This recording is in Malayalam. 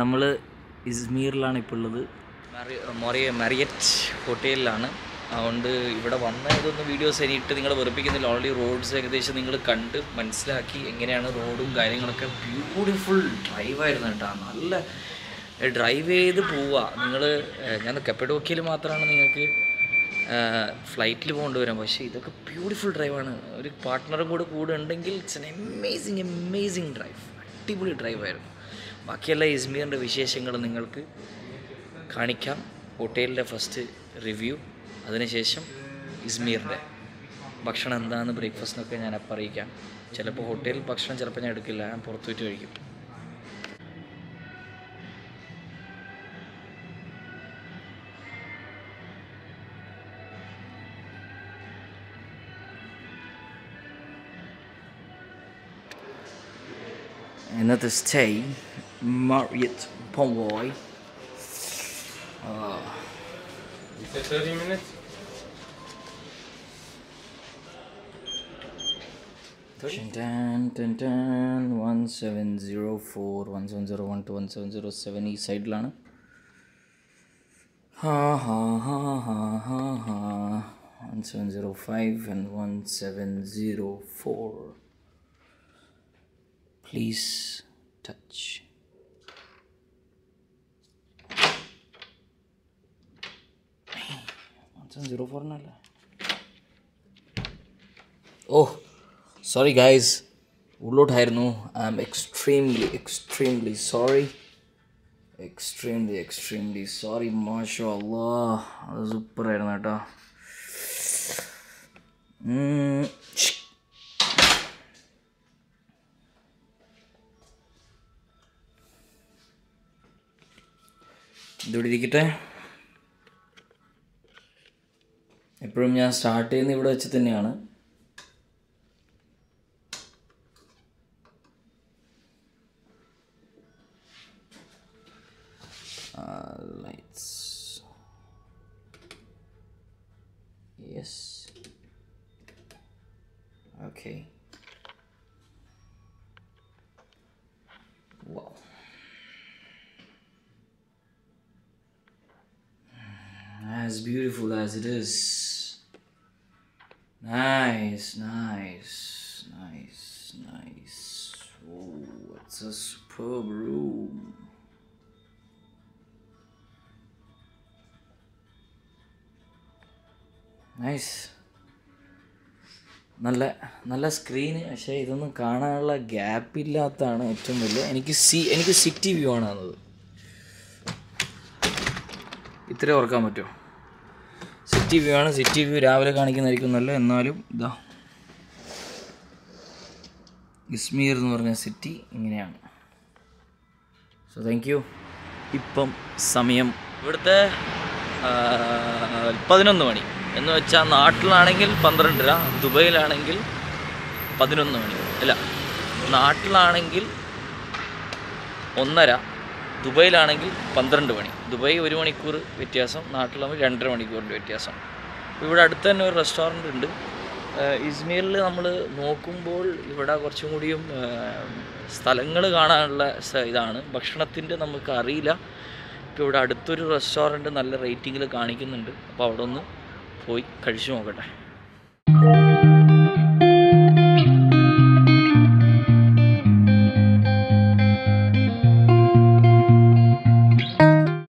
നമ്മൾ ഇസ്മീറിലാണ് ഇപ്പോൾ ഉള്ളത്. മൊറിയ മറിയറ്റ് ഹോട്ടലിലാണ്. അതുകൊണ്ട് ഇവിടെ വന്ന ഇതൊന്ന് വീഡിയോസ് ഇനിയിട്ട് നിങ്ങൾ വെറുപ്പിക്കുന്നില്ല. ഓൾറെഡി റോഡ്സ് ഏകദേശം നിങ്ങൾ കണ്ട് മനസ്സിലാക്കി എങ്ങനെയാണ് റോഡും കാര്യങ്ങളൊക്കെ ബ്യൂട്ടിഫുൾ ഡ്രൈവായിരുന്നു കേട്ടോ. നല്ല ഡ്രൈവ് ചെയ്ത് പോവുക നിങ്ങൾ ഞാൻ കപ്പഡോക്കിയിൽ മാത്രമാണ് നിങ്ങൾക്ക് ഫ്ലൈറ്റിൽ പോകേണ്ടി വരാം. പക്ഷേ ഇതൊക്കെ ബ്യൂട്ടിഫുൾ ഡ്രൈവാണ് ഒരു പാർട്ട്ണറും കൂടെ കൂടെ ഉണ്ടെങ്കിൽ it's an amazing amazing drive അടിപൊളി ഡ്രൈവായിരുന്നു ബാക്കിയെല്ലാ ഇസ്മീറിന്റെ വിശേഷങ്ങൾ നിങ്ങൾക്ക് കാണിക്കാം. ഹോട്ടലിന്റെ ഫസ്റ്റ് റിവ്യൂ അതിനുശേഷം ഇസ്മീറിന്റെ. ഭക്ഷണം എന്താണെന്ന് ബ്രേക്ക്ഫാസ്റ്റിനൊക്കെ ഞാൻ അപ്പം അറിയിക്കാം. ചിലപ്പോൾ ഹോട്ടലിൽ ഭക്ഷണം ചിലപ്പോൾ ഞാൻ എടുക്കില്ല ഞാൻ പുറത്തു പോയിട്ട് കഴിക്കും. ഇന്നത്തെ Marriott Pomeroy. Uh, you said 30 minutes? 30? Dun, dun, dun, 1704, 1701 to 1707 east side lana. Ha ha ha ha ha ha. 1705 and 1704. Please touch. Zero ഫോറിനല്ല oh sorry guys ഉള്ളോട്ടായിരുന്നു I am extremely extremely sorry extremely extremely sorry മാഷോ അല്ലാ അത് സൂപ്പറായിരുന്നു കേട്ടോ. ഇതിവിടെ ഇരിക്കട്ടെ എപ്പോഴും ഞാൻ സ്റ്റാർട്ട് ചെയ്യുന്ന ഇവിടെ വെച്ച് തന്നെയാണ് lights yes okay wow as beautiful as it is Nice nice nice nice. Oh it's a superb room. Nice നല്ല നല്ല സ്ക്രീന് പക്ഷേ ഇതൊന്നും കാണാനുള്ള ഗ്യാപ്പ് ഇല്ലാത്തതാണ് ഏറ്റവും വലിയ. എനിക്ക് സി എനിക്ക് സിറ്റി വ്യൂ ആണ് തന്നത് ഇത്രയും ഓർക്കാൻ പറ്റുമോ സിറ്റി വ്യൂ ആണ്. സിറ്റി വ്യൂ രാവിലെ കാണിക്കുന്നതായിരിക്കും നല്ല എന്നാലും ഇതാ ഇസ്മീർ എന്ന് പറഞ്ഞ സിറ്റി ഇങ്ങനെയാണ്. സോ താങ്ക് യു ഇപ്പം സമയം ഇവിടുത്തെ പതിനൊന്ന് മണി. എന്ന് വെച്ചാൽ നാട്ടിലാണെങ്കിൽ പന്ത്രണ്ടര ദുബൈയിലാണെങ്കിൽ പതിനൊന്ന് മണി. അല്ല നാട്ടിലാണെങ്കിൽ ഒന്നര ദുബൈയിലാണെങ്കിൽ പന്ത്രണ്ട് മണി. ദുബായ് ഒരു മണിക്കൂർ വ്യത്യാസം നാട്ടിലാകുമ്പോൾ രണ്ടര മണിക്കൂറിന്റെ വ്യത്യാസം. ഇവിടെ അടുത്ത് തന്നെ ഒരു റെസ്റ്റോറന്റ് ഉണ്ട്. ഇസ്മീലിൽ നമ്മൾ നോക്കുമ്പോൾ ഇവിടെ കുറച്ചും കൂടിയും സ്ഥലങ്ങൾ കാണാനുള്ള ഇതാണ്. ഭക്ഷണത്തിന്റെ നമുക്ക് അറിയില്ല. ഇപ്പോൾ ഇവിടെ അടുത്തൊരു റെസ്റ്റോറന്റ് നല്ല റേറ്റിങ്ങിൽ കാണിക്കുന്നുണ്ട്. അപ്പോൾ അവിടെ ഒന്ന് പോയി കഴിച്ചു നോക്കട്ടെ.